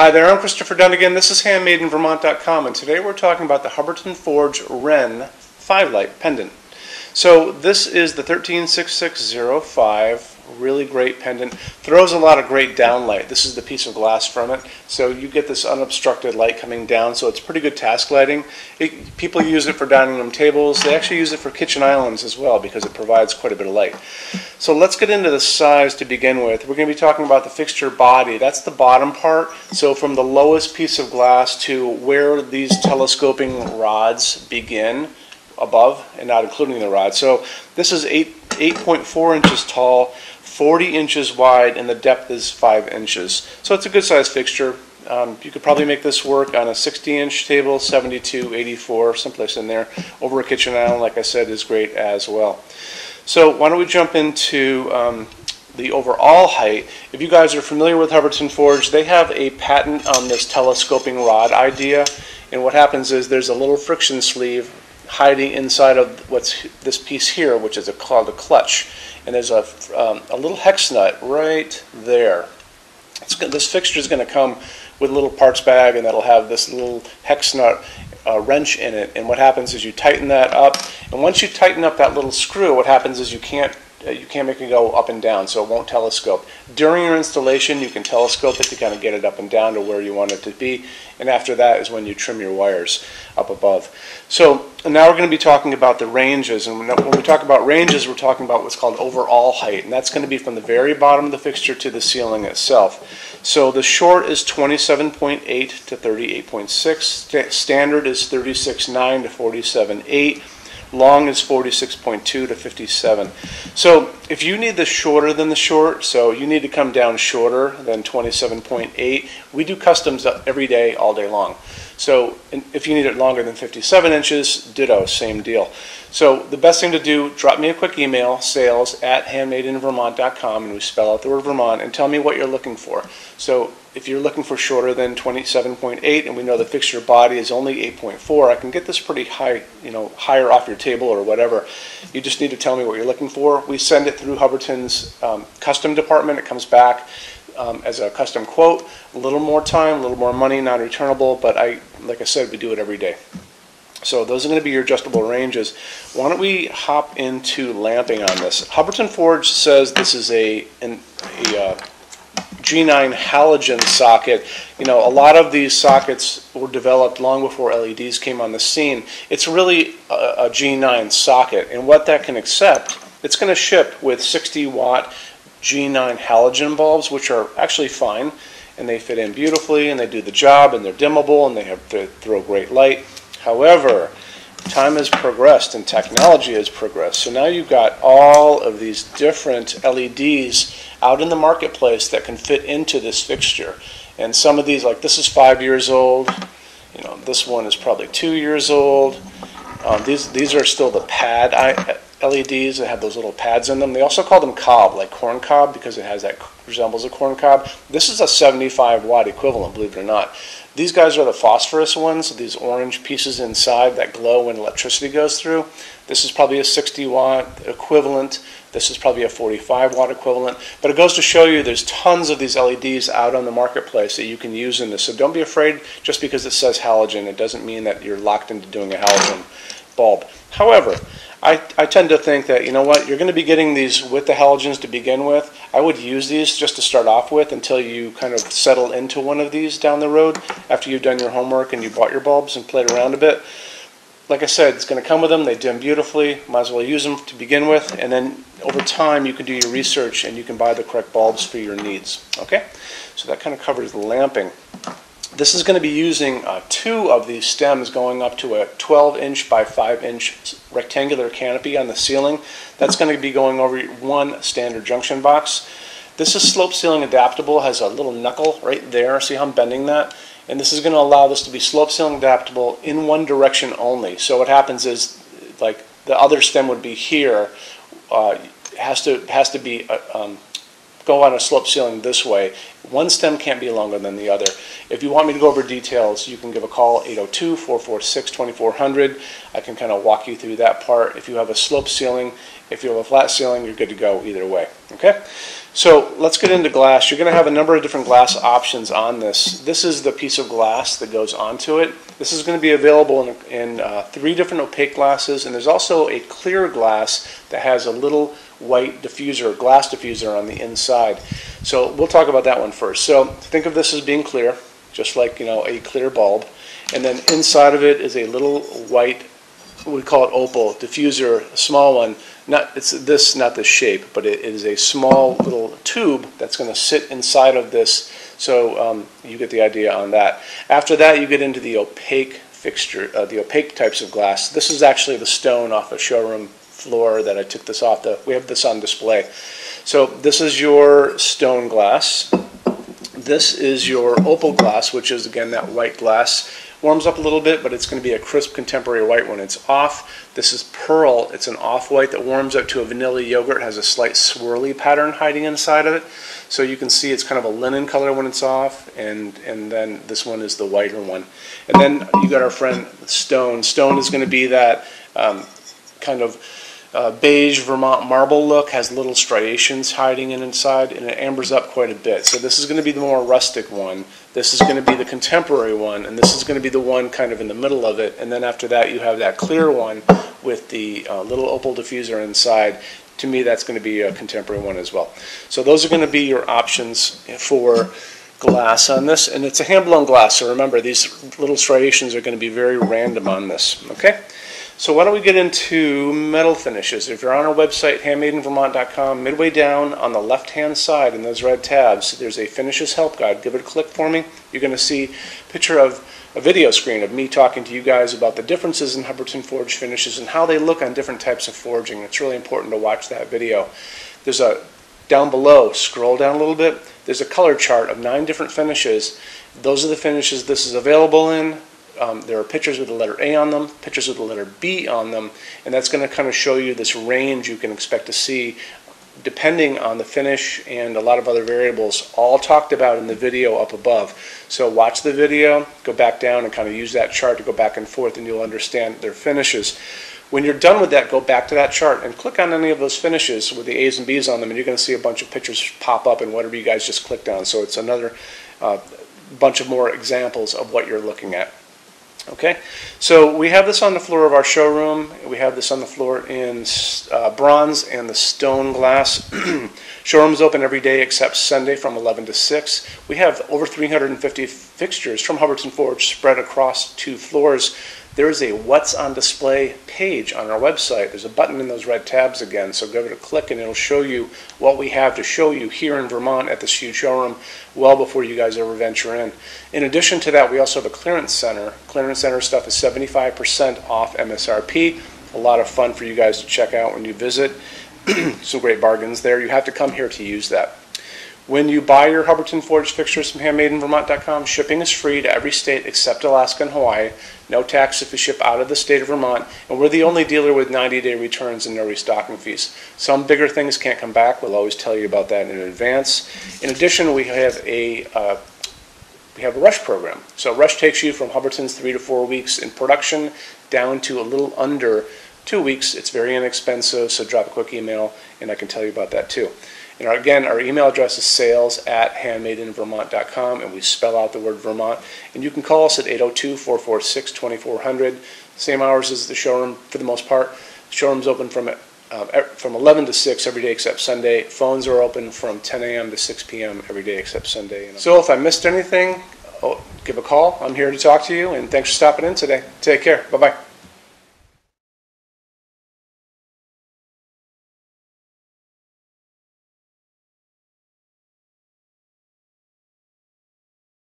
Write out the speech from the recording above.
Hi there, I'm Christopher Dunnigan. This is handmadeinvermont.com, and today we're talking about the Hubbardton Forge Wren 5 light pendant. So this is the 136605 really great pendant. Throws a lot of great downlight. This is the piece of glass from it. So you get this unobstructed light coming down, so it's pretty good task lighting. It, people use it for dining room tables. They actually use it for kitchen islands as well because it provides quite a bit of light. So let's get into the size to begin with. We're going to be talking about the fixture body. That's the bottom part. So from the lowest piece of glass to where these telescoping rods begin above and not including the rod. So this is 8, 8.4 inches tall. 40 inches wide and the depth is 5 inches. So it's a good size fixture. Um, you could probably make this work on a 60 inch table, 72, 84, someplace in there. Over a kitchen island, like I said, is great as well. So why don't we jump into um, the overall height. If you guys are familiar with Hubbardton Forge, they have a patent on this telescoping rod idea. And what happens is there's a little friction sleeve hiding inside of what's this piece here, which is a, called a clutch. And there's a, um, a little hex nut right there. This fixture is going to come with a little parts bag and that'll have this little hex nut uh, wrench in it. And what happens is you tighten that up. And once you tighten up that little screw what happens is you can't Uh, you can't make it go up and down, so it won't telescope. During your installation, you can telescope it to kind of get it up and down to where you want it to be, and after that is when you trim your wires up above. So now we're going to be talking about the ranges, and when we talk about ranges, we're talking about what's called overall height, and that's going to be from the very bottom of the fixture to the ceiling itself. So the short is 27.8 to 38.6, standard is 36.9 to 47.8, Long is 46.2 to 57. So if you need the shorter than the short, so you need to come down shorter than 27.8, we do customs every day, all day long. So if you need it longer than 57 inches, ditto, same deal. So the best thing to do, drop me a quick email, sales at handmadeinvermont.com, and we spell out the word Vermont, and tell me what you're looking for. So if you're looking for shorter than 27.8 and we know the fixture body is only 8.4, I can get this pretty high, you know, higher off your table or whatever. You just need to tell me what you're looking for. We send it through Hubbardton's um, custom department. It comes back um, as a custom quote. A little more time, a little more money, non-returnable, but I, like I said, we do it every day. So those are going to be your adjustable ranges. Why don't we hop into lamping on this? Hubbardton Forge says this is a, an, a uh, G9 halogen socket. You know, a lot of these sockets were developed long before LEDs came on the scene. It's really a a G9 socket, and what that can accept, it's going to ship with 60 watt G9 halogen bulbs, which are actually fine, and they fit in beautifully, and they do the job, and they're dimmable, and they, have, they throw great light. However, time has progressed and technology has progressed. So now you've got all of these different LEDs out in the marketplace that can fit into this fixture. And some of these, like this is five years old. You know, this one is probably two years old. Um, these these are still the pad LEDs that have those little pads in them. They also call them cob, like corn cob, because it has that resembles a corn cob. This is a 75 watt equivalent, believe it or not. These guys are the phosphorus ones, these orange pieces inside that glow when electricity goes through. This is probably a 60 watt equivalent. This is probably a 45 watt equivalent. But it goes to show you there's tons of these LEDs out on the marketplace that you can use in this. So don't be afraid just because it says halogen. It doesn't mean that you're locked into doing a halogen bulb. However, I, I tend to think that, you know what, you're going to be getting these with the halogens to begin with. I would use these just to start off with until you kind of settle into one of these down the road after you've done your homework and you bought your bulbs and played around a bit. Like I said, it's going to come with them. They dim beautifully. Might as well use them to begin with. And then over time, you can do your research and you can buy the correct bulbs for your needs. Okay? So that kind of covers the lamping. This is going to be using uh, two of these stems going up to a 12 inch by 5 inch rectangular canopy on the ceiling. That's going to be going over one standard junction box. This is slope ceiling adaptable, has a little knuckle right there. See how I'm bending that? And this is going to allow this to be slope ceiling adaptable in one direction only. So what happens is, like the other stem would be here, uh, has to has to be uh, um, go on a slope ceiling this way, One stem can't be longer than the other. If you want me to go over details, you can give a call 802-446-2400. I can kind of walk you through that part. If you have a slope ceiling, if you have a flat ceiling, you're good to go either way. Okay? So let's get into glass. You're going to have a number of different glass options on this. This is the piece of glass that goes onto it. This is going to be available in, in uh, three different opaque glasses, and there's also a clear glass that has a little white diffuser, glass diffuser on the inside. So we'll talk about that one first. So think of this as being clear, just like you know a clear bulb, and then inside of it is a little white, we call it opal diffuser, small one not it's this not this shape, but it is a small little tube that's going to sit inside of this. So um, you get the idea on that. After that, you get into the opaque fixture, uh, the opaque types of glass. This is actually the stone off a showroom floor that I took this off the. We have this on display. So this is your stone glass. This is your opal glass, which is again that white glass warms up a little bit, but it's going to be a crisp contemporary white when it's off. This is pearl. It's an off-white that warms up to a vanilla yogurt. It has a slight swirly pattern hiding inside of it. So you can see it's kind of a linen color when it's off, and, and then this one is the whiter one. And then you got our friend Stone. Stone is going to be that um, kind of uh, beige Vermont marble look, has little striations hiding in inside, and it ambers up quite a bit. So this is going to be the more rustic one. This is going to be the contemporary one, and this is going to be the one kind of in the middle of it. And then after that, you have that clear one with the uh, little opal diffuser inside. To me, that's going to be a contemporary one as well. So those are going to be your options for glass on this, and it's a hand-blown glass. So remember, these little striations are going to be very random on this. Okay. So why don't we get into metal finishes? If you're on our website, handmadeinvermont.com, midway down on the left-hand side in those red tabs, there's a finishes help guide. Give it a click for me. You're going to see a picture of a video screen of me talking to you guys about the differences in Hubbardton Forge finishes and how they look on different types of forging. It's really important to watch that video. There's a down below, scroll down a little bit, there's a color chart of nine different finishes. Those are the finishes this is available in. Um, there are pictures with the letter A on them, pictures with the letter B on them, and that's going to kind of show you this range you can expect to see depending on the finish and a lot of other variables all talked about in the video up above. So watch the video, go back down and kind of use that chart to go back and forth and you'll understand their finishes. When you're done with that, go back to that chart and click on any of those finishes with the A's and B's on them and you're going to see a bunch of pictures pop up in whatever you guys just clicked on. So it's another uh, bunch of more examples of what you're looking at. Okay, so we have this on the floor of our showroom. We have this on the floor in uh, bronze and the stone glass. Showroom's open every day except Sunday from 11 to 6. We have over 350 fixtures from Hubbardton Forge spread across two floors there is a what's on display page on our website. There's a button in those red tabs again, so give it a click and it'll show you what we have to show you here in Vermont at this huge showroom well before you guys ever venture in. In addition to that, we also have a clearance center. Clearance center stuff is 75% off MSRP. A lot of fun for you guys to check out when you visit. Some great bargains there. You have to come here to use that. When you buy your Hubbardton Forge fixtures from handmadeinvermont.com, shipping is free to every state except Alaska and Hawaii. No tax if you ship out of the state of Vermont, and we're the only dealer with 90-day returns and no restocking fees. Some bigger things can't come back. We'll always tell you about that in advance. In addition, we have a uh, we have a rush program. So rush takes you from Hubbardton's three to four weeks in production down to a little under two weeks. It's very inexpensive, so drop a quick email, and I can tell you about that too. And our, again, our email address is sales at handmadeinvermont.com, and we spell out the word Vermont. And you can call us at 802 446 2400. Same hours as the showroom for the most part. The showroom's open from uh, from 11 to 6 every day except Sunday. Phones are open from 10 a.m. to 6 p.m. every day except Sunday. So if I missed anything, oh, give a call. I'm here to talk to you, and thanks for stopping in today. Take care. Bye bye.